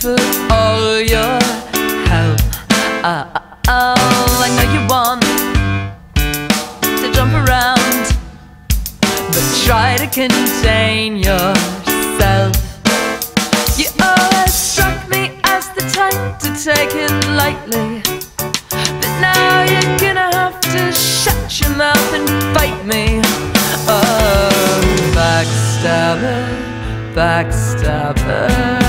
for all your help. Uh, oh, I know you want to jump around, but try to contain yourself. You always struck me as the type to take it lightly, but now you're gonna have to shut your mouth and fight me. Oh, backstabber, backstabber.